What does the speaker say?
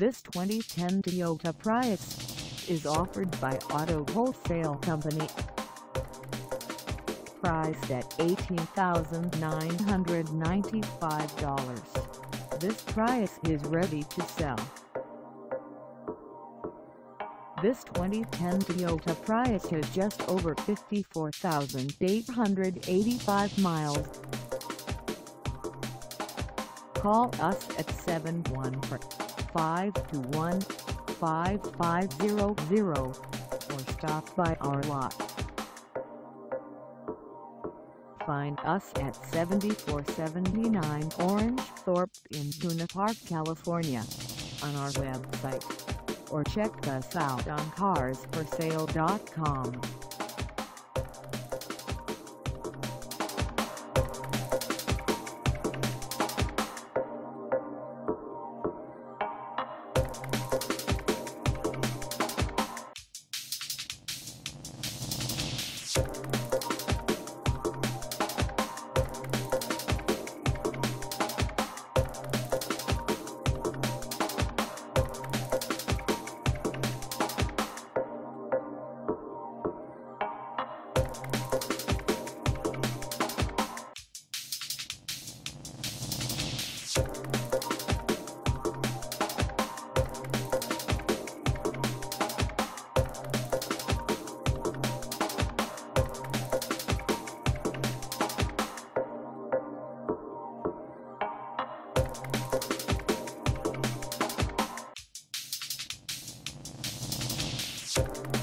This 2010 Toyota Prius is offered by Auto Wholesale Company. Priced at $18,995, this Prius is ready to sell. This 2010 Toyota Prius has just over 54,885 miles. Call us at 714-521-5500 or stop by our lot. Find us at 7479 Orange Thorpe in Buena Park, California on our website or check us out on carsforsale.com. Thank